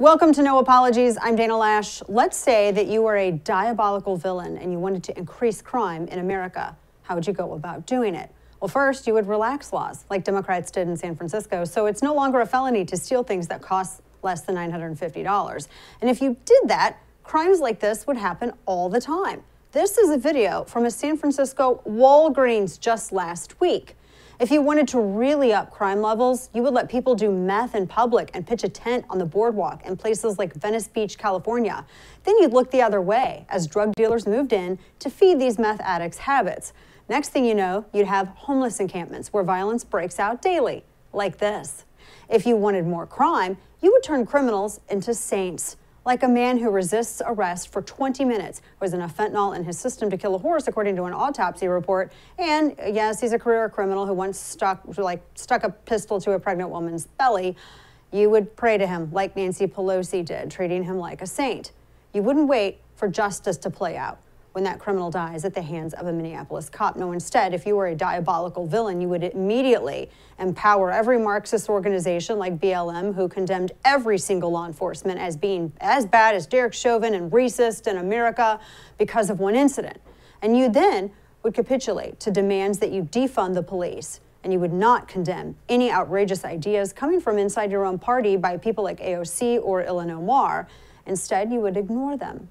Welcome to No Apologies. I'm Dana Loesch. Let's say that you were a diabolical villain and you wanted to increase crime in America. How would you go about doing it? Well, first, you would relax laws like Democrats did in San Francisco, so it's no longer a felony to steal things that cost less than $950. And if you did that, crimes like this would happen all the time. This is a video from a San Francisco Walgreens just last week. If you wanted to really up crime levels, you would let people do meth in public and pitch a tent on the boardwalk in places like Venice Beach, California. Then you'd look the other way as drug dealers moved in to feed these meth addicts habits. Next thing you know, you'd have homeless encampments where violence breaks out daily, like this. If you wanted more crime, you would turn criminals into saints like a man who resists arrest for 20 minutes was enough fentanyl in his system to kill a horse, according to an autopsy report. And yes, he's a career criminal who once stuck like stuck a pistol to a pregnant woman's belly. You would pray to him like Nancy Pelosi did, treating him like a saint. You wouldn't wait for justice to play out when that criminal dies at the hands of a Minneapolis cop. No, instead, if you were a diabolical villain, you would immediately empower every Marxist organization like BLM, who condemned every single law enforcement as being as bad as Derek Chauvin and racist in America because of one incident. And you then would capitulate to demands that you defund the police and you would not condemn any outrageous ideas coming from inside your own party by people like AOC or Ilhan Omar. Instead, you would ignore them.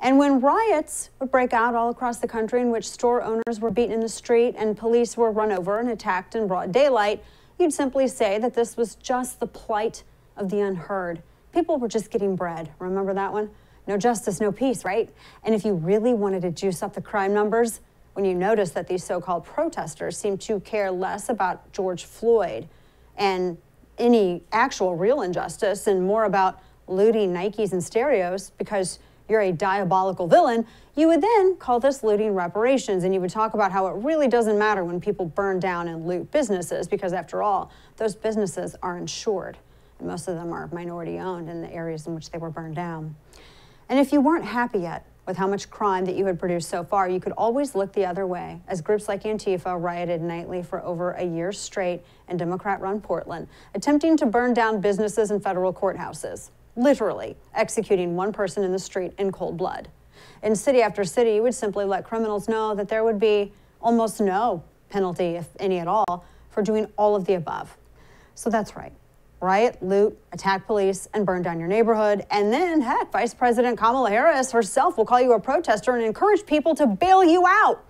And when riots would break out all across the country in which store owners were beaten in the street and police were run over and attacked in broad daylight, you'd simply say that this was just the plight of the unheard. People were just getting bread. Remember that one? No justice, no peace, right? And if you really wanted to juice up the crime numbers, when you notice that these so called protesters seem to care less about George Floyd and any actual real injustice and more about looting Nikes and stereos because you're a diabolical villain, you would then call this looting reparations and you would talk about how it really doesn't matter when people burn down and loot businesses because, after all, those businesses are insured. And most of them are minority owned in the areas in which they were burned down. And if you weren't happy yet with how much crime that you had produced so far, you could always look the other way, as groups like Antifa rioted nightly for over a year straight in Democrat run Portland, attempting to burn down businesses and federal courthouses literally executing one person in the street in cold blood. In city after city, you would simply let criminals know that there would be almost no penalty, if any at all, for doing all of the above. So that's right. Riot, loot, attack police, and burn down your neighborhood. And then, heck, Vice President Kamala Harris herself will call you a protester and encourage people to bail you out.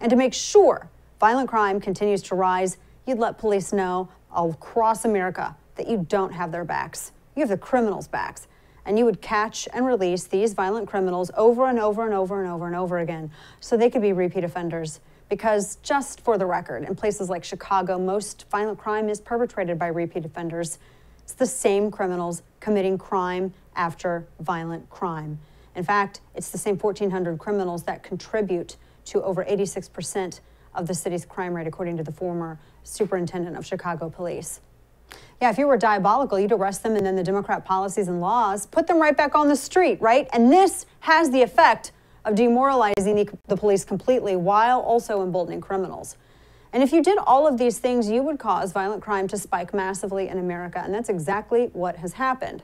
And to make sure violent crime continues to rise, you'd let police know across America that you don't have their backs you have the criminals' backs. And you would catch and release these violent criminals over and over and over and over and over again so they could be repeat offenders. Because, just for the record, in places like Chicago, most violent crime is perpetrated by repeat offenders. It's the same criminals committing crime after violent crime. In fact, it's the same 1,400 criminals that contribute to over 86% of the city's crime rate, according to the former superintendent of Chicago police. Yeah, if you were diabolical, you'd arrest them and then the Democrat policies and laws put them right back on the street, right? And this has the effect of demoralizing the, the police completely while also emboldening criminals. And if you did all of these things, you would cause violent crime to spike massively in America. And that's exactly what has happened.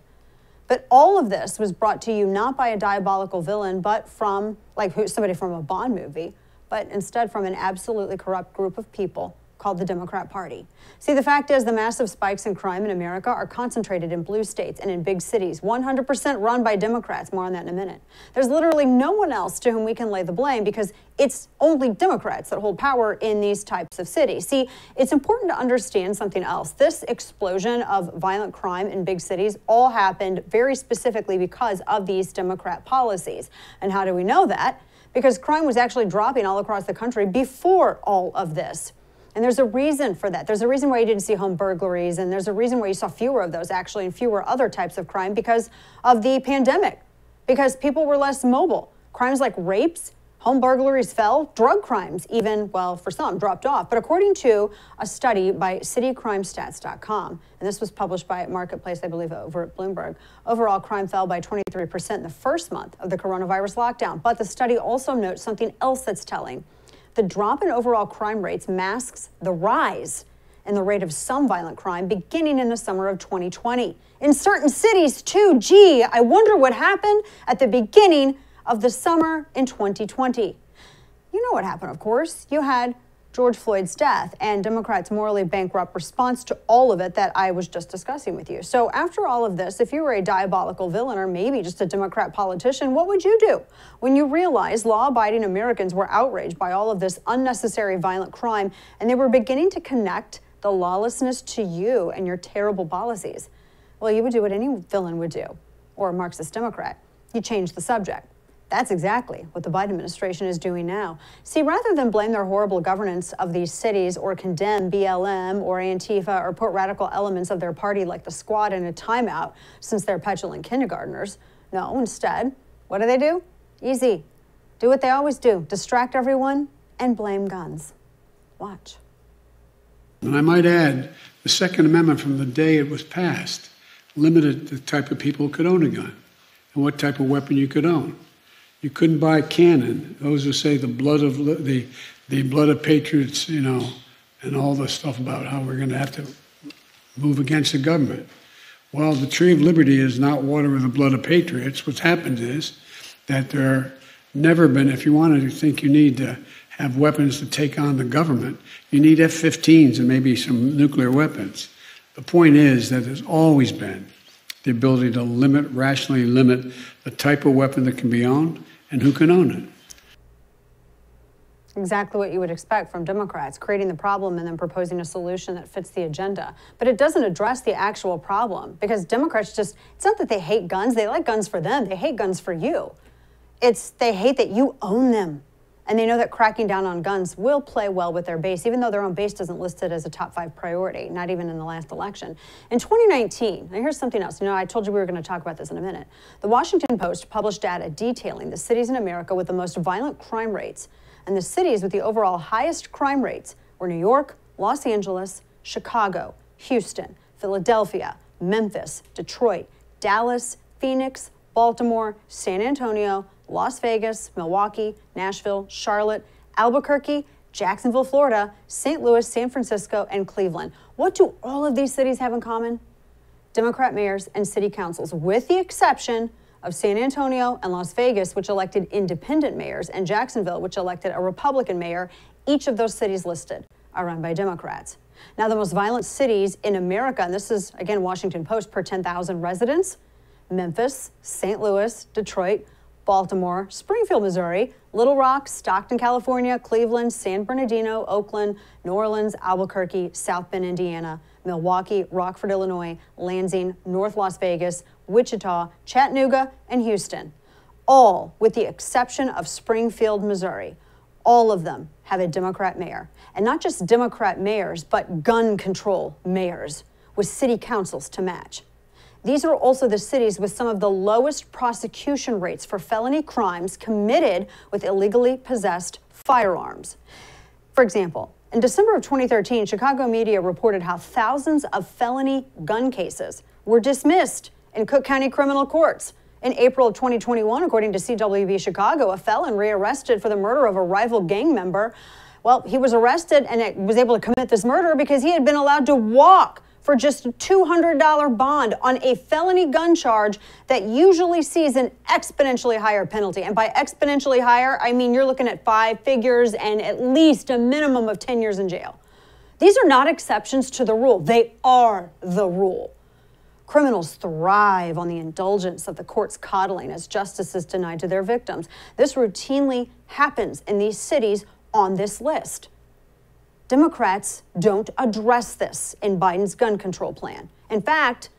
But all of this was brought to you not by a diabolical villain, but from, like somebody from a Bond movie, but instead from an absolutely corrupt group of people called the Democrat Party. See, the fact is the massive spikes in crime in America are concentrated in blue states and in big cities, 100% run by Democrats. More on that in a minute. There's literally no one else to whom we can lay the blame because it's only Democrats that hold power in these types of cities. See, it's important to understand something else. This explosion of violent crime in big cities all happened very specifically because of these Democrat policies. And how do we know that? Because crime was actually dropping all across the country before all of this. And there's a reason for that. There's a reason why you didn't see home burglaries, and there's a reason why you saw fewer of those actually and fewer other types of crime because of the pandemic, because people were less mobile. Crimes like rapes, home burglaries fell, drug crimes even, well, for some, dropped off. But according to a study by citycrimestats.com, and this was published by Marketplace, I believe, over at Bloomberg, overall crime fell by 23% in the first month of the coronavirus lockdown. But the study also notes something else that's telling the drop in overall crime rates masks the rise in the rate of some violent crime beginning in the summer of 2020. In certain cities, too. Gee, I wonder what happened at the beginning of the summer in 2020. You know what happened, of course. You had George Floyd's death and Democrats' morally bankrupt response to all of it that I was just discussing with you. So, after all of this, if you were a diabolical villain or maybe just a Democrat politician, what would you do when you realized law abiding Americans were outraged by all of this unnecessary violent crime and they were beginning to connect the lawlessness to you and your terrible policies? Well, you would do what any villain would do, or a Marxist Democrat. You change the subject. That's exactly what the Biden administration is doing now. See, rather than blame their horrible governance of these cities or condemn BLM or Antifa or put radical elements of their party like the squad in a timeout since they're petulant kindergartners, no, instead, what do they do? Easy. Do what they always do distract everyone and blame guns. Watch. And I might add, the Second Amendment from the day it was passed limited the type of people who could own a gun and what type of weapon you could own. You couldn't buy a cannon. Those who say the blood of the the blood of patriots, you know, and all the stuff about how we're going to have to move against the government. Well, the tree of liberty is not water with the blood of patriots. What's happened is that there never been, if you want to think you need to have weapons to take on the government, you need F 15s and maybe some nuclear weapons. The point is that there's always been the ability to limit, rationally limit the type of weapon that can be owned and who can own it. Exactly what you would expect from Democrats, creating the problem and then proposing a solution that fits the agenda. But it doesn't address the actual problem because Democrats just, it's not that they hate guns, they like guns for them, they hate guns for you. It's they hate that you own them. And they know that cracking down on guns will play well with their base, even though their own base doesn't list it as a top five priority, not even in the last election. In 2019, now here's something else. You know, I told you we were going to talk about this in a minute. The Washington Post published data detailing the cities in America with the most violent crime rates. And the cities with the overall highest crime rates were New York, Los Angeles, Chicago, Houston, Philadelphia, Memphis, Detroit, Dallas, Phoenix, Baltimore, San Antonio, Las Vegas, Milwaukee, Nashville, Charlotte, Albuquerque, Jacksonville, Florida, St. Louis, San Francisco, and Cleveland. What do all of these cities have in common? Democrat mayors and city councils, with the exception of San Antonio and Las Vegas, which elected independent mayors, and Jacksonville, which elected a Republican mayor. Each of those cities listed are run by Democrats. Now, the most violent cities in America, and this is again Washington Post per 10,000 residents Memphis, St. Louis, Detroit, Baltimore, Springfield, Missouri, Little Rock, Stockton, California, Cleveland, San Bernardino, Oakland, New Orleans, Albuquerque, South Bend, Indiana, Milwaukee, Rockford, Illinois, Lansing, North Las Vegas, Wichita, Chattanooga, and Houston. All, with the exception of Springfield, Missouri, all of them have a Democrat mayor. And not just Democrat mayors, but gun control mayors with city councils to match. These are also the cities with some of the lowest prosecution rates for felony crimes committed with illegally possessed firearms. For example, in December of 2013, Chicago media reported how thousands of felony gun cases were dismissed in Cook County criminal courts. In April of 2021, according to CWB Chicago, a felon rearrested for the murder of a rival gang member. Well, he was arrested and was able to commit this murder because he had been allowed to walk for just a $200 bond on a felony gun charge that usually sees an exponentially higher penalty. And by exponentially higher, I mean you're looking at five figures and at least a minimum of 10 years in jail. These are not exceptions to the rule, they are the rule. Criminals thrive on the indulgence of the court's coddling as justice is denied to their victims. This routinely happens in these cities on this list. Democrats don't address this in Biden's gun control plan. In fact,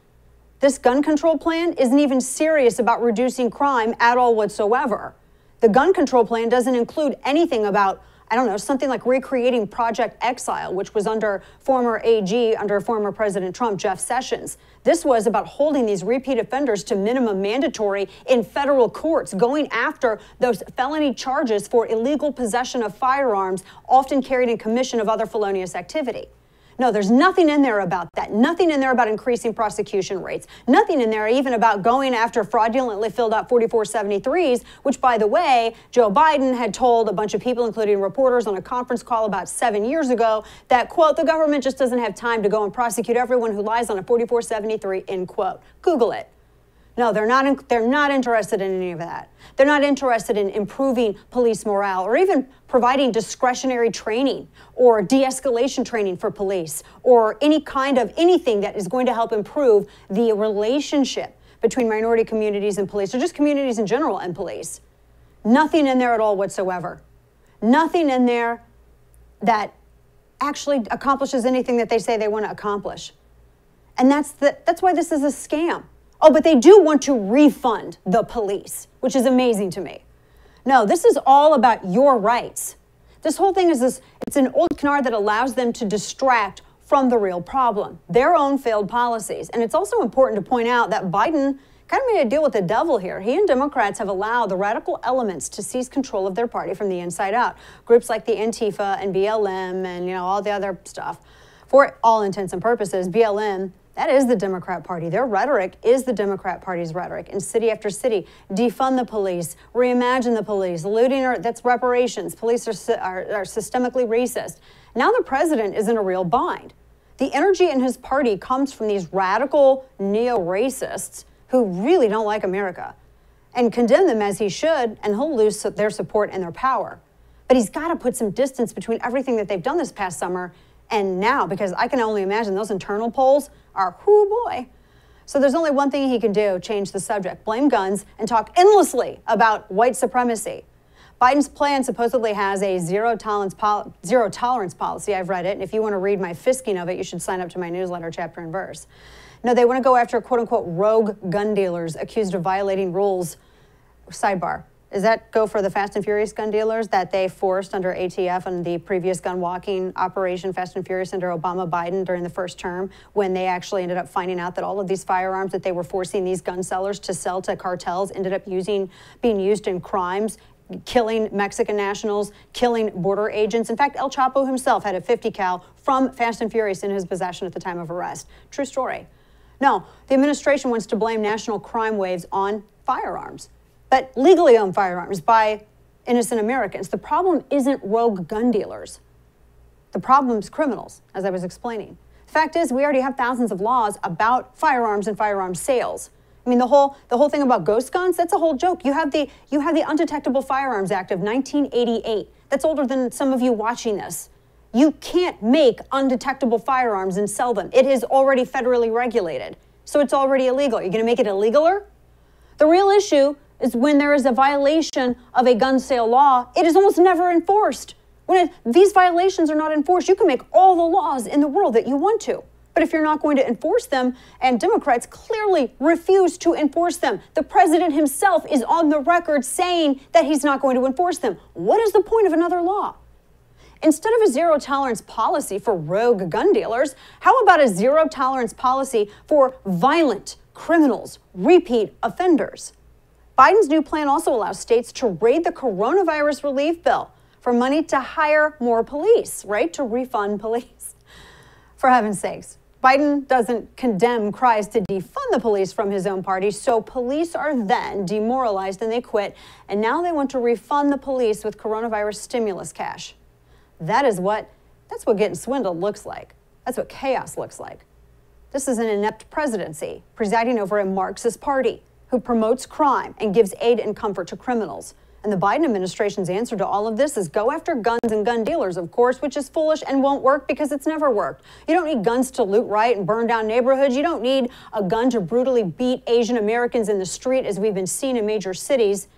this gun control plan isn't even serious about reducing crime at all whatsoever. The gun control plan doesn't include anything about I don't know, something like recreating Project Exile, which was under former AG, under former President Trump, Jeff Sessions. This was about holding these repeat offenders to minimum mandatory in federal courts, going after those felony charges for illegal possession of firearms, often carried in commission of other felonious activity. No, there's nothing in there about that. Nothing in there about increasing prosecution rates. Nothing in there even about going after fraudulently filled out 4473s, which, by the way, Joe Biden had told a bunch of people, including reporters, on a conference call about seven years ago that, quote, the government just doesn't have time to go and prosecute everyone who lies on a 4473, end quote. Google it. No, they're not, they're not interested in any of that. They're not interested in improving police morale or even providing discretionary training or de escalation training for police or any kind of anything that is going to help improve the relationship between minority communities and police or just communities in general and police. Nothing in there at all whatsoever. Nothing in there that actually accomplishes anything that they say they want to accomplish. And that's, the, that's why this is a scam. Oh, but they do want to refund the police, which is amazing to me. No, this is all about your rights. This whole thing is this it's an old canard that allows them to distract from the real problem, their own failed policies. And it's also important to point out that Biden kind of made a deal with the devil here. He and Democrats have allowed the radical elements to seize control of their party from the inside out. Groups like the Antifa and BLM and you know all the other stuff. For all intents and purposes, BLM that is the Democrat Party. Their rhetoric is the Democrat Party's rhetoric in city after city. Defund the police, reimagine the police, looting, or, that's reparations. Police are, are, are systemically racist. Now the president is in a real bind. The energy in his party comes from these radical neo racists who really don't like America and condemn them as he should, and he'll lose their support and their power. But he's got to put some distance between everything that they've done this past summer and now, because I can only imagine those internal polls are, whoo boy. So there's only one thing he can do change the subject, blame guns, and talk endlessly about white supremacy. Biden's plan supposedly has a zero tolerance, pol- zero tolerance policy. I've read it. And if you want to read my fisking of it, you should sign up to my newsletter, chapter and verse. No, they want to go after quote unquote rogue gun dealers accused of violating rules. Sidebar. Does that go for the Fast and Furious gun dealers that they forced under ATF and the previous gun walking operation, Fast and Furious, under Obama Biden during the first term, when they actually ended up finding out that all of these firearms that they were forcing these gun sellers to sell to cartels ended up using being used in crimes killing Mexican nationals, killing border agents. In fact, El Chapo himself had a 50 cal from Fast and Furious in his possession at the time of arrest. True story. No, the administration wants to blame national crime waves on firearms but legally owned firearms by innocent Americans. The problem isn't rogue gun dealers. The problem is criminals, as I was explaining. Fact is, we already have thousands of laws about firearms and firearm sales. I mean, the whole the whole thing about ghost guns, that's a whole joke. You have the you have the Undetectable Firearms Act of 1988. That's older than some of you watching this. You can't make undetectable firearms and sell them. It is already federally regulated. So it's already illegal. You're going to make it illegaler? The real issue is when there is a violation of a gun sale law, it is almost never enforced. When it, these violations are not enforced, you can make all the laws in the world that you want to. But if you're not going to enforce them, and Democrats clearly refuse to enforce them, the president himself is on the record saying that he's not going to enforce them. What is the point of another law? Instead of a zero tolerance policy for rogue gun dealers, how about a zero tolerance policy for violent criminals, repeat offenders? Biden's new plan also allows states to raid the coronavirus relief bill for money to hire more police, right? To refund police. For heaven's sakes. Biden doesn't condemn cries to defund the police from his own party, so police are then demoralized and they quit, and now they want to refund the police with coronavirus stimulus cash. That is what that's what getting swindled looks like. That's what chaos looks like. This is an inept presidency presiding over a Marxist party who promotes crime and gives aid and comfort to criminals. And the Biden administration's answer to all of this is go after guns and gun dealers, of course, which is foolish and won't work because it's never worked. You don't need guns to loot riot and burn down neighborhoods. You don't need a gun to brutally beat Asian Americans in the street, as we've been seeing in major cities.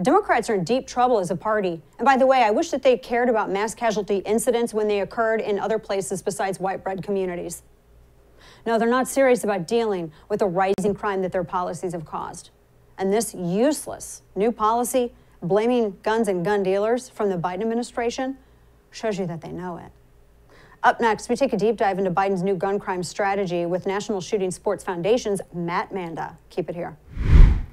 Democrats are in deep trouble as a party. And by the way, I wish that they cared about mass casualty incidents when they occurred in other places besides white bread communities. No, they're not serious about dealing with the rising crime that their policies have caused. And this useless new policy, blaming guns and gun dealers from the Biden administration, shows you that they know it. Up next, we take a deep dive into Biden's new gun crime strategy with National Shooting Sports Foundation's Matt Manda. Keep it here.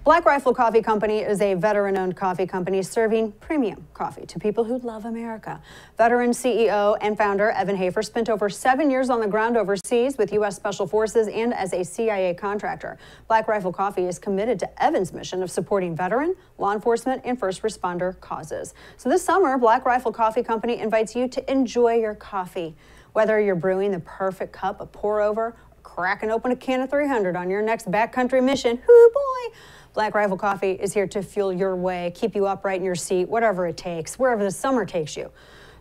Black Rifle Coffee Company is a veteran owned coffee company serving premium coffee to people who love America. Veteran CEO and founder Evan Hafer spent over seven years on the ground overseas with U.S. Special Forces and as a CIA contractor. Black Rifle Coffee is committed to Evan's mission of supporting veteran, law enforcement, and first responder causes. So this summer, Black Rifle Coffee Company invites you to enjoy your coffee. Whether you're brewing the perfect cup of pour over, or cracking open a can of 300 on your next backcountry mission, hoo boy! Black Rifle Coffee is here to fuel your way, keep you upright in your seat, whatever it takes, wherever the summer takes you.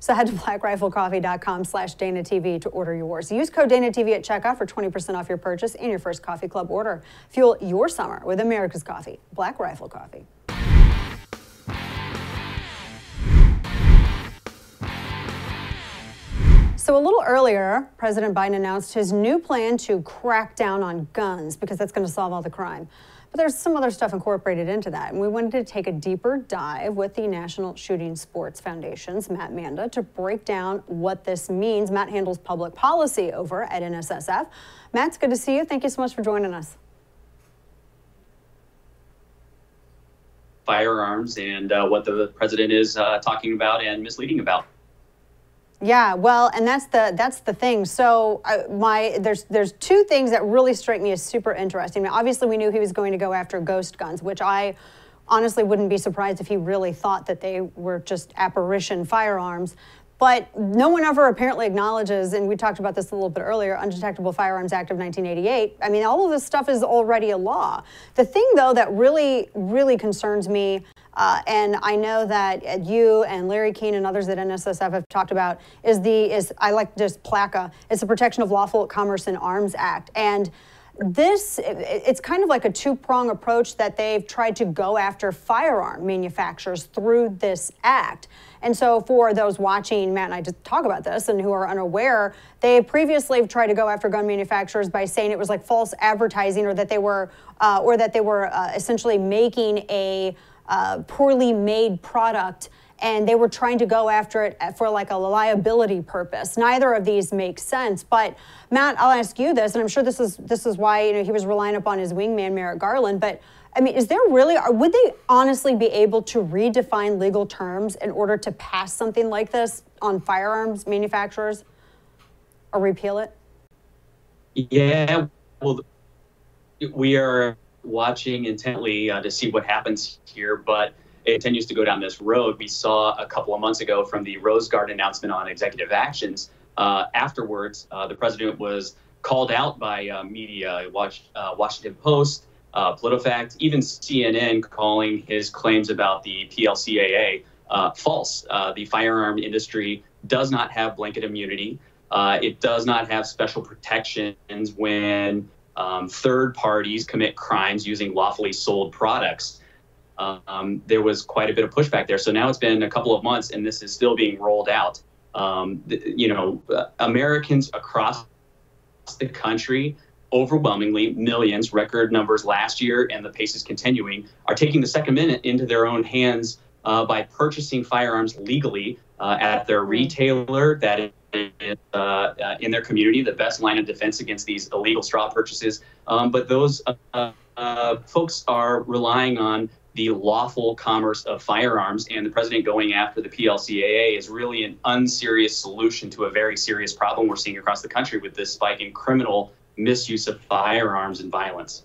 So head to blackriflecoffee.com slash DanaTV to order yours. Use code DanaTV at checkout for 20% off your purchase and your first coffee club order. Fuel your summer with America's coffee, Black Rifle Coffee. So, a little earlier, President Biden announced his new plan to crack down on guns because that's going to solve all the crime. But there's some other stuff incorporated into that. And we wanted to take a deeper dive with the National Shooting Sports Foundation's Matt Manda to break down what this means. Matt handles public policy over at NSSF. Matt, it's good to see you. Thank you so much for joining us. Firearms and uh, what the president is uh, talking about and misleading about. Yeah, well, and that's the that's the thing. So uh, my there's there's two things that really strike me as super interesting. Obviously, we knew he was going to go after ghost guns, which I honestly wouldn't be surprised if he really thought that they were just apparition firearms. But no one ever apparently acknowledges, and we talked about this a little bit earlier, Undetectable Firearms Act of 1988. I mean, all of this stuff is already a law. The thing, though, that really, really concerns me uh, and I know that you and Larry Keane and others at NSSF have talked about is the is I like just PLACA. It's the Protection of Lawful Commerce in Arms Act, and this it's kind of like a two-prong approach that they've tried to go after firearm manufacturers through this act. And so for those watching Matt and I just talk about this and who are unaware, they previously tried to go after gun manufacturers by saying it was like false advertising or that they were uh, or that they were uh, essentially making a uh, poorly made product and they were trying to go after it for like a liability purpose. Neither of these makes sense. But Matt, I'll ask you this, and I'm sure this is this is why you know he was relying upon his wingman Merrick Garland. But I mean, is there really? Would they honestly be able to redefine legal terms in order to pass something like this on firearms manufacturers, or repeal it? Yeah, well, we are watching intently uh, to see what happens here, but it continues to go down this road. We saw a couple of months ago from the Rose Garden announcement on executive actions. Uh, afterwards, uh, the president was called out by uh, media, Watch, uh, Washington Post, uh, PolitiFact, even CNN calling his claims about the PLCAA false. the firearm industry does not have blanket immunity. it does not have special protections when um, third parties commit crimes using lawfully sold products. Um, there was quite a bit of pushback there. So now it's been a couple of months, and this is still being rolled out. Um, you know, uh, Americans across the country, overwhelmingly millions, record numbers last year, and the pace is continuing, are taking the Second Amendment into their own hands uh, by purchasing firearms legally uh, at their retailer that is uh, uh, in their community, the best line of defense against these illegal straw purchases. Um, but those uh, uh, folks are relying on the lawful commerce of firearms, and the president going after the PLCAA is really an unserious solution to a very serious problem we're seeing across the country with this spike in criminal misuse of firearms and violence.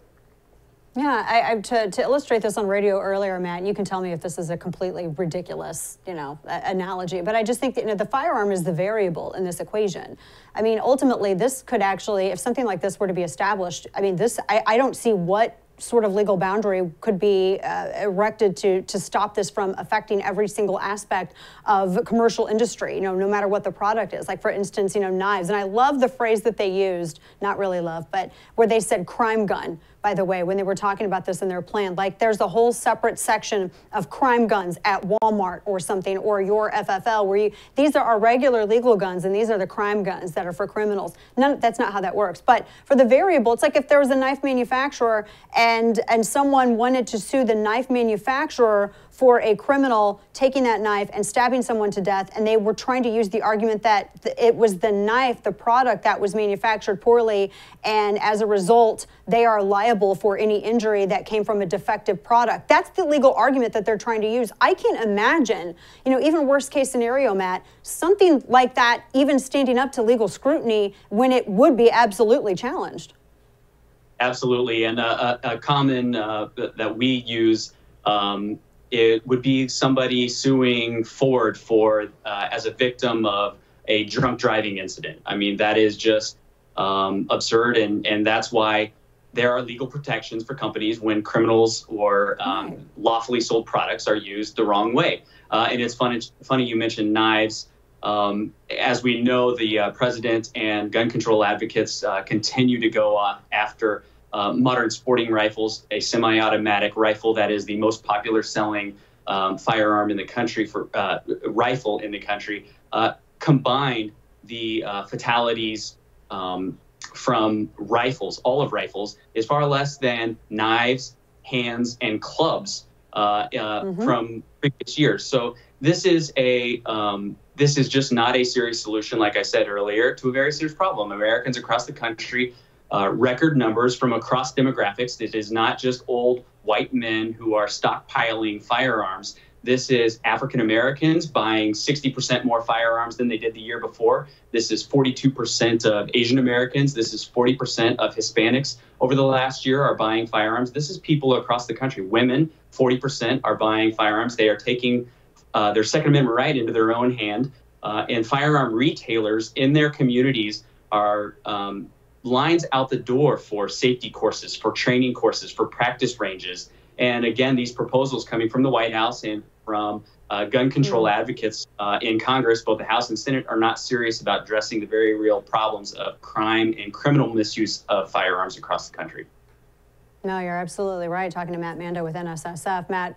Yeah, I, I, to, to illustrate this on radio earlier, Matt, you can tell me if this is a completely ridiculous, you know, analogy. But I just think that you know the firearm is the variable in this equation. I mean, ultimately, this could actually, if something like this were to be established, I mean, this I, I don't see what sort of legal boundary could be uh, erected to to stop this from affecting every single aspect of commercial industry you know no matter what the product is like for instance you know knives and i love the phrase that they used not really love but where they said crime gun by the way, when they were talking about this in their plan. Like there's a whole separate section of crime guns at Walmart or something, or your FFL, where you, these are our regular legal guns and these are the crime guns that are for criminals. None, that's not how that works. But for the variable, it's like if there was a knife manufacturer and, and someone wanted to sue the knife manufacturer for a criminal taking that knife and stabbing someone to death, and they were trying to use the argument that it was the knife, the product that was manufactured poorly, and as a result, they are liable for any injury that came from a defective product. That's the legal argument that they're trying to use. I can't imagine, you know, even worst case scenario, Matt, something like that even standing up to legal scrutiny when it would be absolutely challenged. Absolutely, and uh, a, a, common uh, that we use um, it would be somebody suing Ford for uh, as a victim of a drunk driving incident. I mean, that is just um, absurd, and and that's why there are legal protections for companies when criminals or um, lawfully sold products are used the wrong way. Uh, and it's funny, funny you mentioned knives. Um, as we know, the uh, president and gun control advocates uh, continue to go uh, after uh, modern sporting rifles, a semi automatic rifle that is the most popular selling um, firearm in the country for uh, rifle in the country, uh, combined the uh, fatalities um, from rifles, all of rifles, is far less than knives, hands, and clubs uh, uh, mm-hmm. from previous years. So this is a um, this is just not a serious solution, like I said earlier, to a very serious problem. Americans across the country uh, record numbers from across demographics. It is not just old white men who are stockpiling firearms. This is African Americans buying 60% more firearms than they did the year before. This is 42% of Asian Americans. This is 40% of Hispanics over the last year are buying firearms. This is people across the country. Women, 40% are buying firearms. They are taking uh, their Second Amendment right into their own hand. Uh, and firearm retailers in their communities are um, lines out the door for safety courses, for training courses, for practice ranges. And again, these proposals coming from the White House and from uh, gun control mm-hmm. advocates uh, in Congress, both the House and Senate, are not serious about addressing the very real problems of crime and criminal misuse of firearms across the country. No, you're absolutely right. Talking to Matt Manda with NSSF. Matt,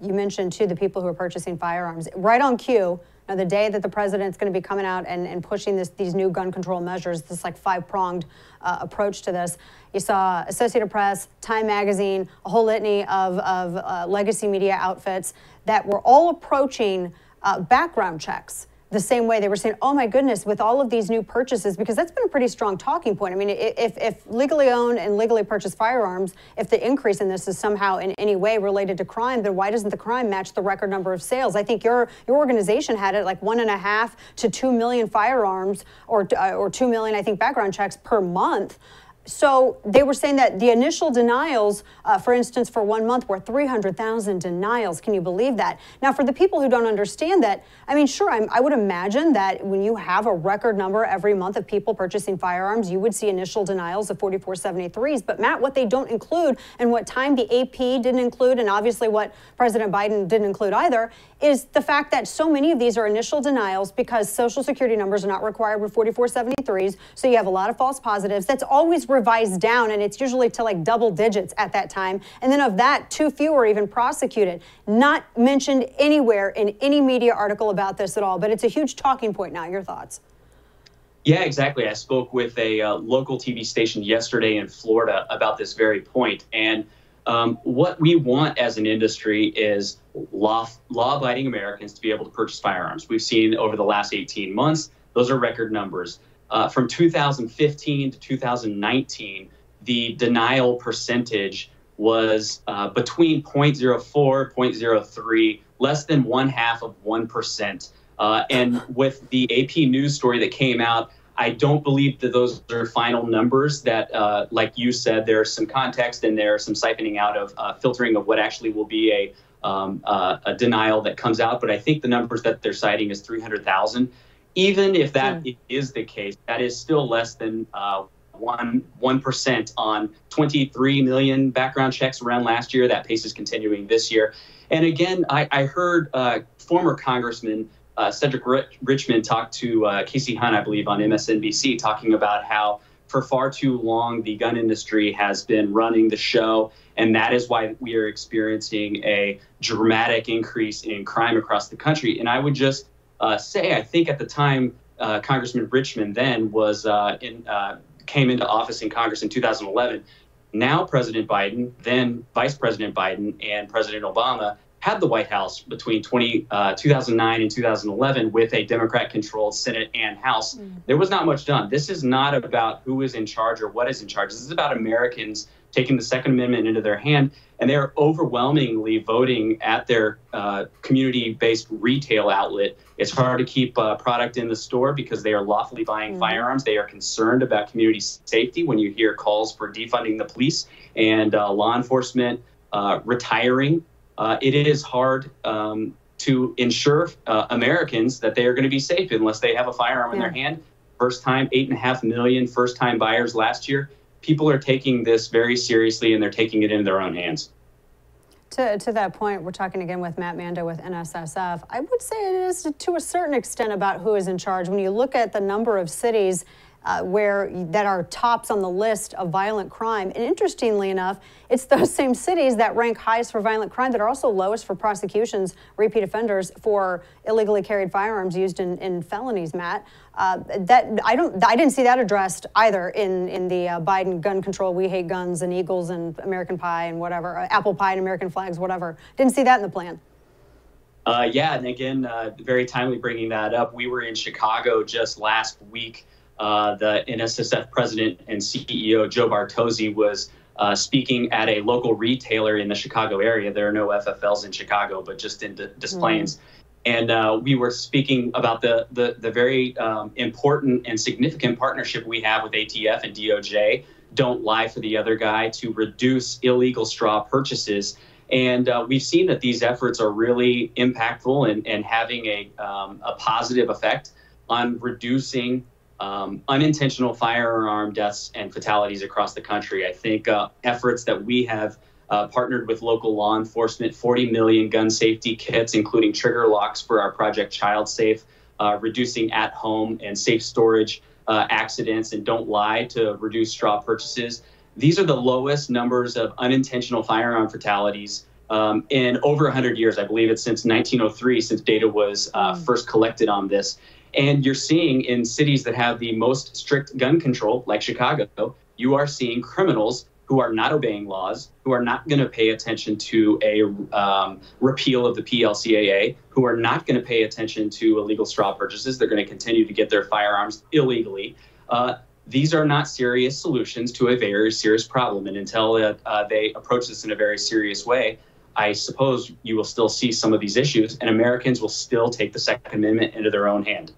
you mentioned too the people who are purchasing firearms. Right on cue, now, the day that the president's going to be coming out and, and pushing this, these new gun control measures, this like five pronged uh, approach to this, you saw Associated Press, Time Magazine, a whole litany of, of uh, legacy media outfits that were all approaching uh, background checks the same way they were saying, oh my goodness, with all of these new purchases, because that's been a pretty strong talking point. I mean, if, if legally owned and legally purchased firearms, if the increase in this is somehow in any way related to crime, then why doesn't the crime match the record number of sales? I think your your organization had it like one and a half to two million firearms or, uh, or two million, I think, background checks per month. So they were saying that the initial denials, uh, for instance, for one month were 300,000 denials. Can you believe that? Now, for the people who don't understand that, I mean, sure, I'm, i would imagine that when you have a record number every month of people purchasing firearms, you would see initial denials of 4473s. But Matt, what they don't include and what time the AP didn't include, and obviously what President Biden didn't include either, is the fact that so many of these are initial denials because Social Security numbers are not required with 4473s. So you have a lot of false positives. That's always revised down, and it's usually to like double digits at that time. And then of that, too few are even prosecuted. Not mentioned anywhere in any media article about this at all, but it's a huge talking point now. Your thoughts? Yeah, exactly. I spoke with a uh, local TV station yesterday in Florida about this very point. and um, what we want as an industry is law abiding Americans to be able to purchase firearms. We've seen over the last 18 months, those are record numbers. Uh, from 2015 to 2019, the denial percentage was uh, between 0.04, 0.03, less than one half of 1%. Uh, and with the AP news story that came out, I don't believe that those are final numbers. That, uh, like you said, there's some context and there's some siphoning out of uh, filtering of what actually will be a um, uh, a denial that comes out. But I think the numbers that they're citing is 300,000 even if that mm. is the case, that is still less than uh, one one percent on 23 million background checks around last year. That pace is continuing this year. And again, I, I heard uh, former Congressman uh, Cedric Rich- Richmond talk to uh, Kasie Hunt, I believe, on MSNBC, talking about how for far too long the gun industry has been running the show, and that is why we are experiencing a dramatic increase in crime across the country. And I would just uh, say, I think at the time, uh, Congressman Richmond then was uh, in uh, came into office in Congress in 2011. Now, President Biden, then Vice President Biden, and President Obama had the White House between 20, uh, 2009 and 2011 with a Democrat controlled Senate and House, mm. there was not much done. This is not about who is in charge or what is in charge. This is about Americans taking the Second Amendment into their hand, and they are overwhelmingly voting at their uh, community based retail outlet. It's hard to keep uh, product in the store because they are lawfully buying mm. firearms. They are concerned about community safety when you hear calls for defunding the police and uh, law enforcement uh, retiring uh, it is hard um, to ensure uh, Americans that they are going to be safe unless they have a firearm yeah. in their hand. First time, eight and a half million first time buyers last year. People are taking this very seriously and they're taking it into their own hands. To, to that point, we're talking again with Matt Manda with NSSF. I would say it is to a certain extent about who is in charge. When you look at the number of cities uh, where that are tops on the list of violent crime. And interestingly enough, it's those same cities that rank highest for violent crime that are also lowest for prosecutions, repeat offenders for illegally carried firearms used in, in felonies. Matt, uh, that I don't, I didn't see that addressed either in in the uh, Biden gun control. We hate guns and Eagles and American Pie and whatever, uh, apple pie and American flags, whatever. Didn't see that in the plan. Uh, yeah, and again, uh, very timely bringing that up. We were in Chicago just last week uh, the NSSF president and CEO Joe Bartozzi was uh, speaking at a local retailer in the Chicago area. There are no FFLs in Chicago, but just in Des Plaines. Mm. And uh, we were speaking about the the, the very um, important and significant partnership we have with ATF and DOJ. Don't lie for the other guy to reduce illegal straw purchases. And uh, we've seen that these efforts are really impactful and, and having a, um, a positive effect on reducing um, unintentional firearm deaths and fatalities across the country. I think uh, efforts that we have uh, partnered with local law enforcement, 40 million gun safety kits, including trigger locks for our Project Child Safe, uh, reducing at home and safe storage uh, accidents, and don't lie to reduce straw purchases. These are the lowest numbers of unintentional firearm fatalities um, in over 100 years. I believe it's since 1903, since data was uh, mm. first collected on this. And you're seeing in cities that have the most strict gun control, like Chicago, you are seeing criminals who are not obeying laws, who are not going to pay attention to a um, repeal of the PLCAA, who are not going to pay attention to illegal straw purchases. They're going to continue to get their firearms illegally. Uh, these are not serious solutions to a very serious problem. And until uh, uh, they approach this in a very serious way, I suppose you will still see some of these issues, and Americans will still take the Second Amendment into their own hand.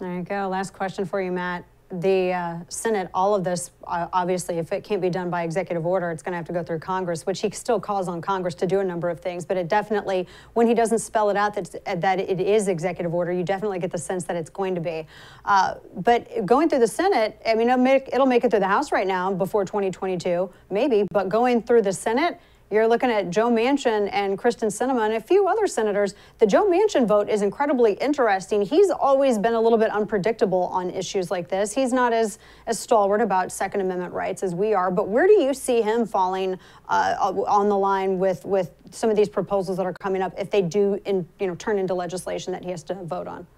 There you go. Last question for you, Matt. The uh, Senate, all of this, uh, obviously, if it can't be done by executive order, it's going to have to go through Congress, which he still calls on Congress to do a number of things. But it definitely, when he doesn't spell it out that, that it is executive order, you definitely get the sense that it's going to be. Uh, but going through the Senate, I mean, it'll make, it'll make it through the House right now before 2022, maybe. But going through the Senate, you're looking at Joe Manchin and Kyrsten Sinema and a few other senators. The Joe Manchin vote is incredibly interesting. He's always been a little bit unpredictable on issues like this. He's not as, as stalwart about Second Amendment rights as we are. But where do you see him falling uh, on the line with, with some of these proposals that are coming up if they do in, you know, turn into legislation that he has to vote on?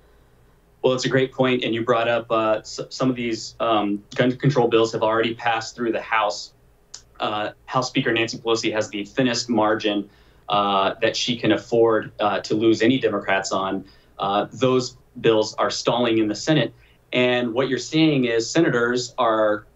Well, it's a great point, and you brought up uh, some of these um, gun control bills have already passed through the House uh, House Speaker Nancy Pelosi has the thinnest margin uh, that she can afford uh, to lose any Democrats on. Uh, those bills are stalling in the Senate. And what you're seeing is senators are,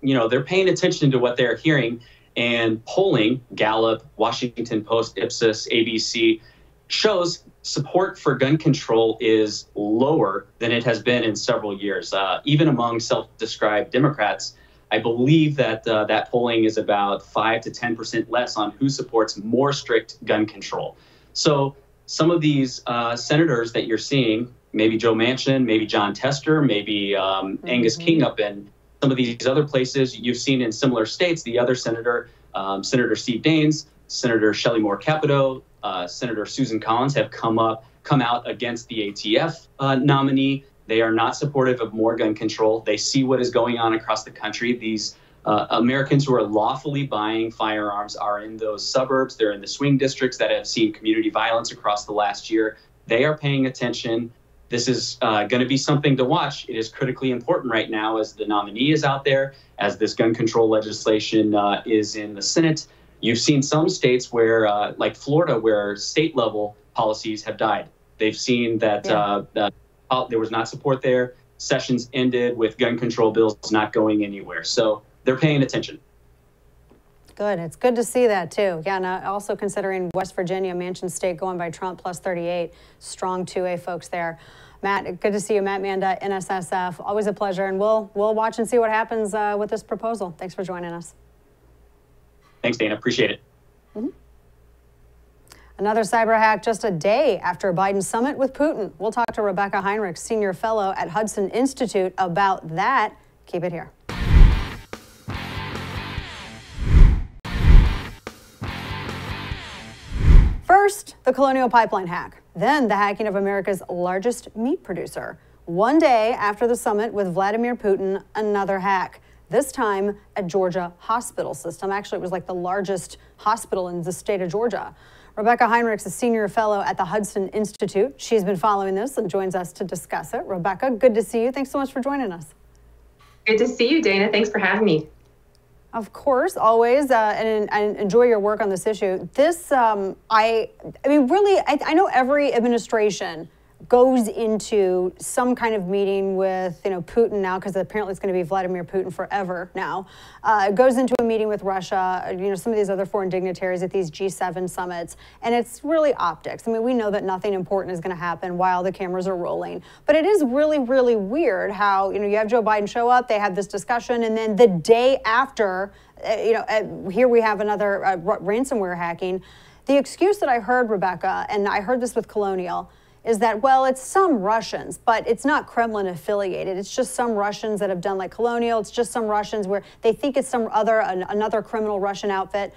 you know, they're paying attention to what they're hearing. And polling, Gallup, Washington Post, Ipsos, ABC, shows support for gun control is lower than it has been in several years, uh, even among self described Democrats. I believe that uh, that polling is about 5 to 10% less on who supports more strict gun control. So some of these uh, senators that you're seeing, maybe Joe Manchin, maybe Jon Tester, maybe um, mm-hmm. Angus King up in some of these other places you've seen in similar states, the other senator, um, Senator Steve Daines, Senator Shelley Moore Capito, uh, Senator Susan Collins have come up, come out against the ATF uh, nominee. They are not supportive of more gun control. They see what is going on across the country. These uh, Americans who are lawfully buying firearms are in those suburbs. They're in the swing districts that have seen community violence across the last year. They are paying attention. This is uh, going to be something to watch. It is critically important right now as the nominee is out there, as this gun control legislation uh, is in the Senate. You've seen some states where, uh, like Florida, where state level policies have died. They've seen that, yeah. Uh, there was not support there. Sessions ended with gun control bills not going anywhere. So they're paying attention. Good. It's good to see that too. Yeah, and uh, also considering West Virginia, Manchin State going by Trump plus 38, strong 2A folks there. Matt, good to see you, Matt Manda, NSSF. Always a pleasure, and we'll we'll watch and see what happens uh, with this proposal. Thanks for joining us. Thanks, Dana. Appreciate it. Mm -hmm. Another cyber hack just a day after a Biden summit with Putin. We'll talk to Rebeccah Heinrichs, senior fellow at Hudson Institute, about that. Keep it here. First, the Colonial Pipeline hack, then the hacking of America's largest meat producer. One day after the summit with Vladimir Putin, another hack. This time, a Georgia hospital system. Actually, it was like the largest hospital in the state of Georgia. Rebeccah Heinrichs, a senior fellow at the Hudson Institute. She's been following this and joins us to discuss it. Rebeccah, good to see you. Thanks so much for joining us. Good to see you, Dana. Thanks for having me. Of course, always, uh, and, and, enjoy your work on this issue. This, um, I, I mean, really, I, I know every administration goes into some kind of meeting with you know Putin now because apparently it's going to be Vladimir Putin forever now. Uh, goes into a meeting with Russia, you know some of these other foreign dignitaries at these G7 summits, and it's really optics. I mean, we know that nothing important is going to happen while the cameras are rolling, but it is really really weird how you know you have Joe Biden show up, they have this discussion, and then the day after, uh, you know, uh, here we have another uh, ransomware hacking. The excuse that I heard, Rebeccah, and I heard this with Colonial is that, well, it's some Russians, but it's not Kremlin affiliated. It's just some Russians that have done like Colonial. It's just some Russians where they think it's some other, an, another criminal Russian outfit.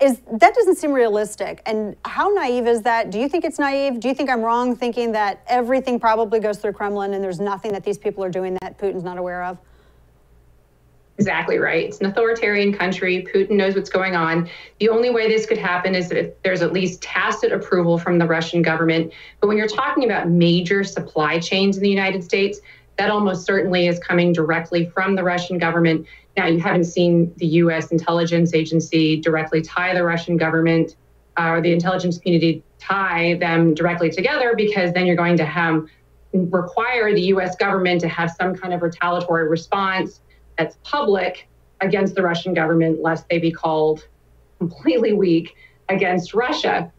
Is that doesn't seem realistic. And how naive is that? Do you think it's naive? Do you think I'm wrong thinking that everything probably goes through Kremlin and there's nothing that these people are doing that Putin's not aware of? Exactly right. It's an authoritarian country. Putin knows what's going on. The only way this could happen is if there's at least tacit approval from the Russian government. But when you're talking about major supply chains in the United States, that almost certainly is coming directly from the Russian government. Now, you haven't seen the U.S. intelligence agency directly tie the Russian government uh, or the intelligence community tie them directly together because then you're going to have require the U.S. government to have some kind of retaliatory response that's public against the Russian government, lest they be called completely weak against Russia.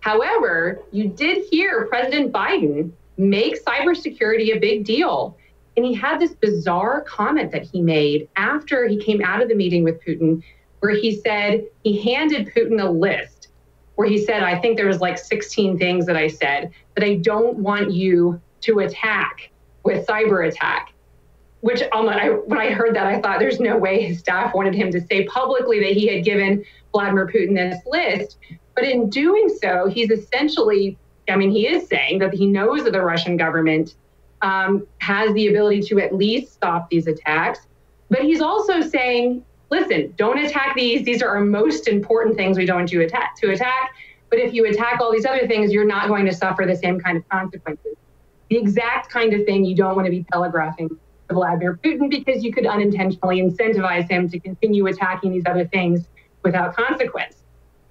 However, you did hear President Biden make cybersecurity a big deal. And he had this bizarre comment that he made after he came out of the meeting with Putin, where he said he handed Putin a list where he said, I think there was like 16 things that I said that I don't want you to attack with cyber attack which um, I, when I heard that, I thought there's no way his staff wanted him to say publicly that he had given Vladimir Putin this list. But in doing so, he's essentially, I mean, he is saying that he knows that the Russian government um, has the ability to at least stop these attacks. But he's also saying, listen, don't attack these. These are our most important things we don't want you attack, to attack. But if you attack all these other things, you're not going to suffer the same kind of consequences. The exact kind of thing you don't want to be telegraphing Vladimir Putin because you could unintentionally incentivize him to continue attacking these other things without consequence.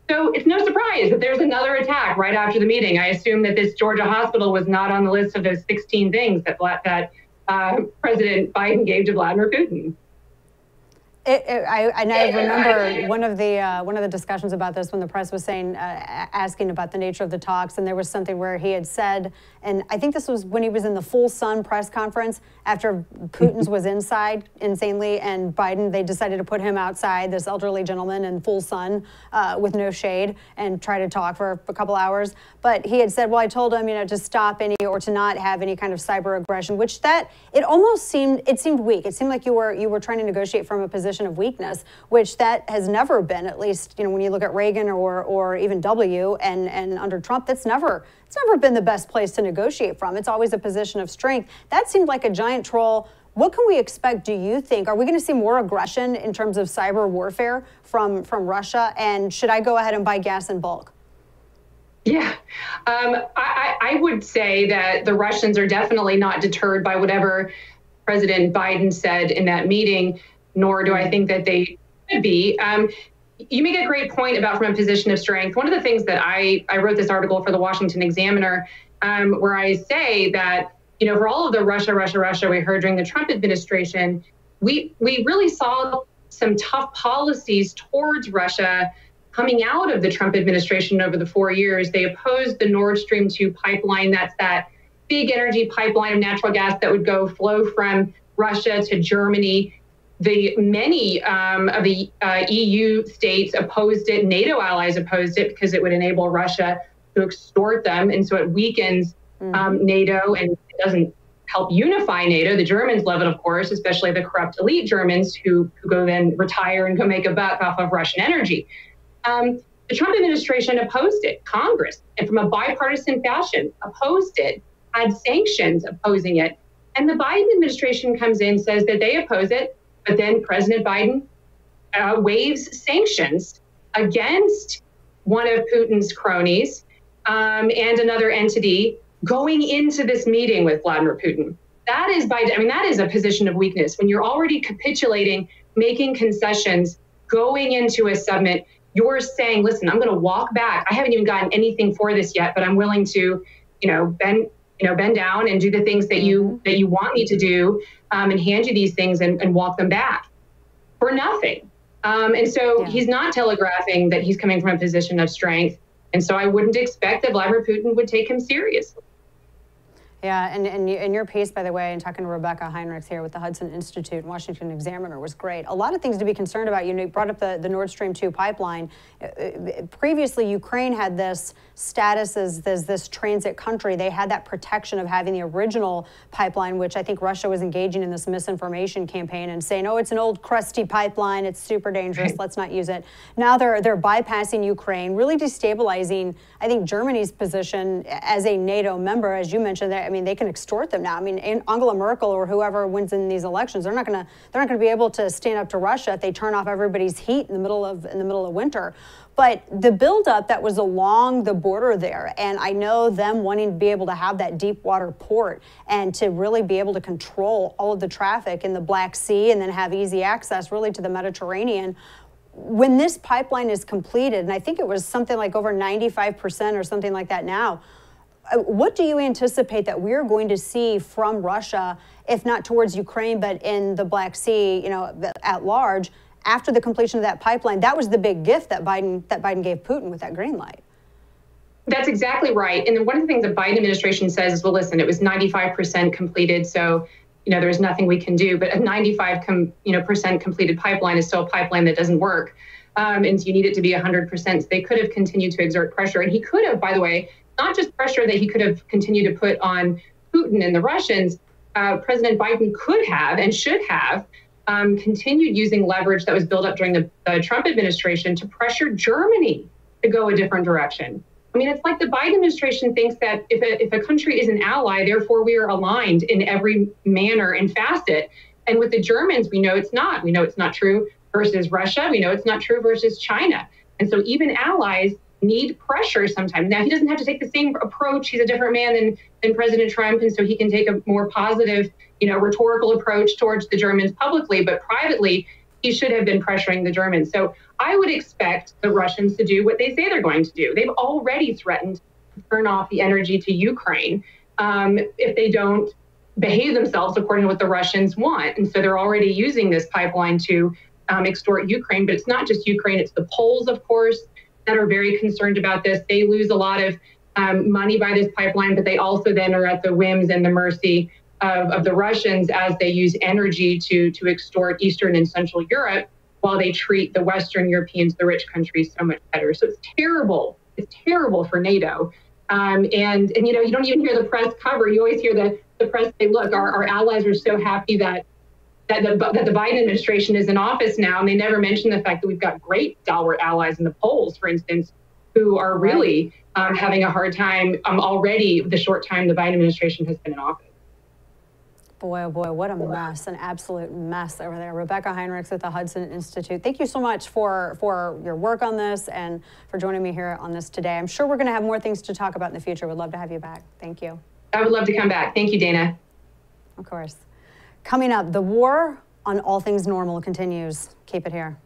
So it's no surprise that there's another attack right after the meeting. I assume that this Georgia hospital was not on the list of those 16 things that that uh, President Biden gave to Vladimir Putin. It, it, I, I remember one of the uh, one of the discussions about this when the press was saying, uh, asking about the nature of the talks, and there was something where he had said, and I think this was when he was in the full sun press conference after Putin's was inside insanely, and Biden they decided to put him outside, this elderly gentleman in full sun uh, with no shade, and try to talk for a couple hours. But he had said, well, I told him, you know, to stop any or to not have any kind of cyber aggression, which that it almost seemed it seemed weak. It seemed like you were you were trying to negotiate from a position position of weakness, which that has never been, at least, you know, when you look at Reagan or, or even W and, and under Trump, that's never, it's never been the best place to negotiate from. It's always a position of strength. That seemed like a giant troll. What can we expect, do you think? Are we going to see more aggression in terms of cyber warfare from, from Russia? And should I go ahead and buy gas in bulk? Yeah, um, I, I, would say that the Russians are definitely not deterred by whatever President Biden said in that meeting nor do I think that they should be. Um, you make a great point about from a position of strength. One of the things that I, I wrote this article for the Washington Examiner um, where I say that, you know, for all of the Russia, Russia, Russia we heard during the Trump administration, we, we really saw some tough policies towards Russia coming out of the Trump administration over the four years. They opposed the Nord Stream 2 pipeline. That's that big energy pipeline of natural gas that would go flow from Russia to Germany. The many um, of the uh, EU states opposed it. NATO allies opposed it because it would enable Russia to extort them, and so it weakens mm. um, NATO and it doesn't help unify NATO. The Germans love it, of course, especially the corrupt elite Germans who, who go then retire and go make a buck off of Russian energy. Um, the Trump administration opposed it. Congress, and from a bipartisan fashion, opposed it, had sanctions opposing it. And the Biden administration comes in, says that they oppose it, but then President Biden uh, waives sanctions against one of Putin's cronies um, and another entity going into this meeting with Vladimir Putin. That is by, I mean, that is a position of weakness. When you're already capitulating, making concessions, going into a summit, you're saying, listen, I'm going to walk back. I haven't even gotten anything for this yet, but I'm willing to, you know, bend, you know, bend down and do the things that you that you want me to do, um, and hand you these things and, and walk them back for nothing. Um, and so yeah. he's not telegraphing that he's coming from a position of strength. And so I wouldn't expect that Vladimir Putin would take him seriously. Yeah, and, and, in your piece, by the way, and talking to Rebeccah Heinrichs here with the Hudson Institute and Washington Examiner was great. A lot of things to be concerned about. You brought up the, the Nord Stream 2 pipeline. Uh, uh, previously, Ukraine had this status as, as this transit country. They had that protection of having the original pipeline, which I think Russia was engaging in this misinformation campaign and saying, oh, it's an old crusty pipeline. It's super dangerous. Let's not use it. Now they're, they're bypassing Ukraine, really destabilizing, I think, Germany's position as a NATO member. As you mentioned, I mean, they can extort them now. I mean, Angela Merkel or whoever wins in these elections, they're not going to they're not going to be able to stand up to Russia if they turn off everybody's heat in the middle of in the middle of winter. But the buildup that was along the border there, and I know them wanting to be able to have that deep water port and to really be able to control all of the traffic in the Black Sea and then have easy access really to the Mediterranean when this pipeline is completed, and I think it was something like over 95% or something like that now, what do you anticipate that we're going to see from Russia, if not towards Ukraine, but in the Black Sea, you know, at large, after the completion of that pipeline? That was the big gift that Biden that Biden gave Putin with that green light. That's exactly right. And one of the things the Biden administration says is, well, listen, it was 95% completed, so you know there's nothing we can do. But a 95 com, you know percent completed pipeline is still a pipeline that doesn't work. Um, and you need it to be 100%. So they could have continued to exert pressure. And he could have, by the way, not just pressure that he could have continued to put on Putin and the Russians, uh, President Biden could have and should have um, continued using leverage that was built up during the, the Trump administration to pressure Germany to go a different direction. I mean, it's like the Biden administration thinks that if a, if a country is an ally, therefore we are aligned in every manner and facet. And with the Germans, we know it's not. We know it's not true versus Russia. We know it's not true versus China. And so even allies need pressure sometimes. Now he doesn't have to take the same approach. He's a different man than than President Trump, and so he can take a more positive, you know, rhetorical approach towards the Germans publicly, but privately he should have been pressuring the Germans. So I would expect the Russians to do what they say they're going to do. They've already threatened to turn off the energy to Ukraine um, if they don't behave themselves according to what the Russians want. And so they're already using this pipeline to um, extort Ukraine. But it's not just Ukraine; it's the Poles, of course that are very concerned about this. They lose a lot of um, money by this pipeline, but they also then are at the whims and the mercy of, of the Russians as they use energy to to extort Eastern and Central Europe while they treat the Western Europeans, the rich countries, so much better. So it's terrible. It's terrible for NATO. Um, and and you know you don't even hear the press cover. You always hear the the press say, "Look, our, our allies are so happy that that the, that the Biden administration is in office now, and they never mention the fact that we've got great stalwart allies in the Poles, for instance, who are really um, having a hard time um, already the short time the Biden administration has been in office. Boy, oh boy, what a mess, an absolute mess over there. Rebeccah Heinrichs at the Hudson Institute. Thank you so much for, for your work on this and for joining me here on this today. I'm sure we're going to have more things to talk about in the future. We'd love to have you back. Thank you. I would love to come back. Thank you, Dana. Of course. Coming up, the war on all things normal continues. Keep it here.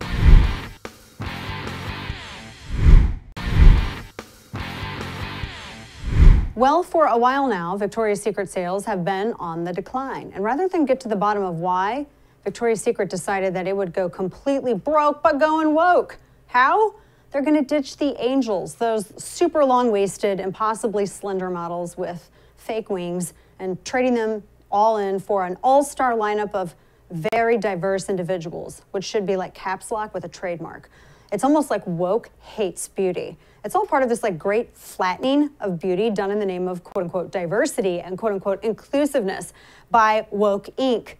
Well, for a while now, Victoria's Secret sales have been on the decline. And rather than get to the bottom of why, Victoria's Secret decided that it would go completely broke but going woke. How? They're going to ditch the angels, those super long waisted and possibly slender models with fake wings, and trading them all in for an all star lineup of very diverse individuals, which should be like caps lock with a trademark. It's almost like woke hates beauty. It's all part of this like great flattening of beauty done in the name of quote unquote diversity and quote unquote inclusiveness by Woke Inc.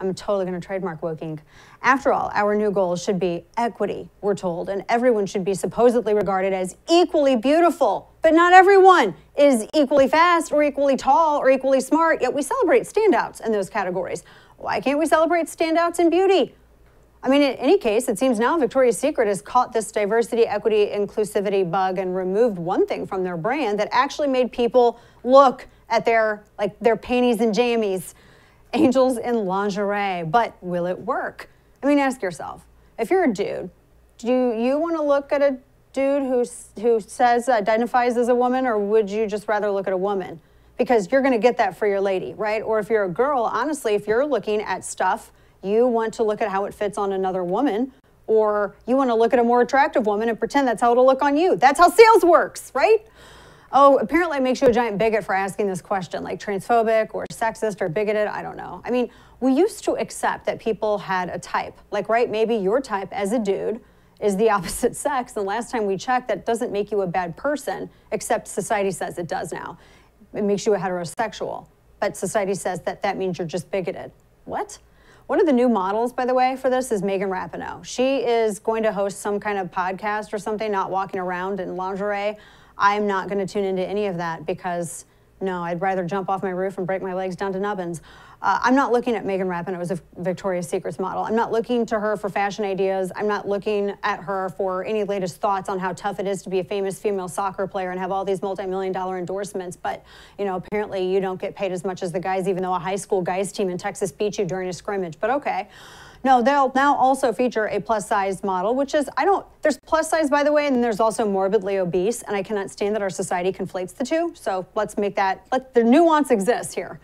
I'm totally going to trademark Woke. After all, our new goal should be equity, we're told, and everyone should be supposedly regarded as equally beautiful. But not everyone is equally fast or equally tall or equally smart, yet we celebrate standouts in those categories. Why can't we celebrate standouts in beauty? I mean, in any case, it seems now Victoria's Secret has caught this diversity, equity, inclusivity bug and removed one thing from their brand that actually made people look at their like their panties and jammies, angels in lingerie. But will it work? I mean, ask yourself: if you're a dude, do you want to look at a dude who who says identifies as a woman, or would you just rather look at a woman? Because you're going to get that for your lady, right? Or if you're a girl, honestly, if you're looking at stuff you want to look at how it fits on another woman, or you want to look at a more attractive woman and pretend that's how it'll look on you. That's how sales works, right? Oh, apparently it makes you a giant bigot for asking this question, like transphobic or sexist or bigoted. I don't know. I mean, we used to accept that people had a type. Like, right, maybe your type as a dude is the opposite sex. And last time we checked, that doesn't make you a bad person, except society says it does now. It makes you a heterosexual. But society says that that means you're just bigoted. What? One of the new models, by the way, for this is Megan Rapinoe. She is going to host some kind of podcast or something, not walking around in lingerie. I'm not going to tune into any of that because no, I'd rather jump off my roof and break my legs down to nubbins. Uh, I'm not looking at Megan Rapinoe as a Victoria's Secrets model. I'm not looking to her for fashion ideas. I'm not looking at her for any latest thoughts on how tough it is to be a famous female soccer player and have all these multi-million dollar endorsements. But, you know, apparently you don't get paid as much as the guys, even though a high school guys team in Texas beat you during a scrimmage. But okay. No, they'll now also feature a plus size model, which is, I don't, there's plus size, by the way, and then there's also morbidly obese, and I cannot stand that our society conflates the two. So let's make that, let the nuance exists here.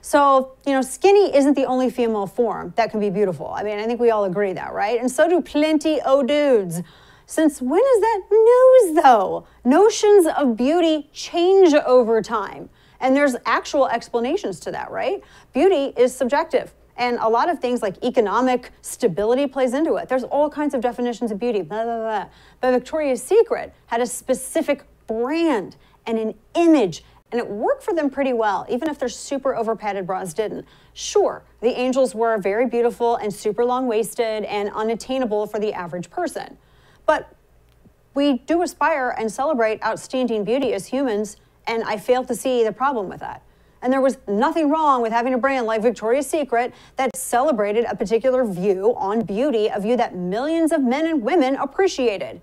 So, you know, skinny isn't the only female form that can be beautiful. I mean, I think we all agree that, right? And so do plenty o dudes. Since when is that news, though? Notions of beauty change over time. And there's actual explanations to that, right? Beauty is subjective. And a lot of things like economic stability plays into it. There's all kinds of definitions of beauty, blah, blah, blah. But Victoria's Secret had a specific brand and an image and it worked for them pretty well, even if their super over padded bras didn't. Sure, the angels were very beautiful and super long waisted and unattainable for the average person. But we do aspire and celebrate outstanding beauty as humans, and I fail to see the problem with that. And there was nothing wrong with having a brand like Victoria's Secret that celebrated a particular view on beauty, a view that millions of men and women appreciated.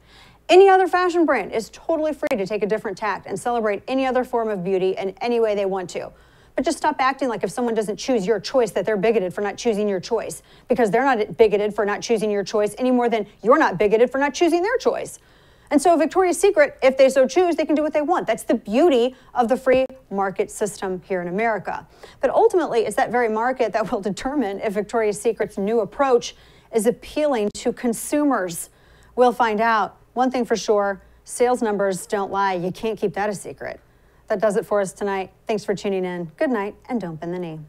Any other fashion brand is totally free to take a different tact and celebrate any other form of beauty in any way they want to. But just stop acting like if someone doesn't choose your choice that they're bigoted for not choosing your choice because they're not bigoted for not choosing your choice any more than you're not bigoted for not choosing their choice. And so Victoria's Secret, if they so choose, they can do what they want. That's the beauty of the free market system here in America. But ultimately, it's that very market that will determine if Victoria's Secret's new approach is appealing to consumers. We'll find out. One thing for sure, sales numbers don't lie. You can't keep that a secret. That does it for us tonight. Thanks for tuning in. Good night, and don't bend the knee.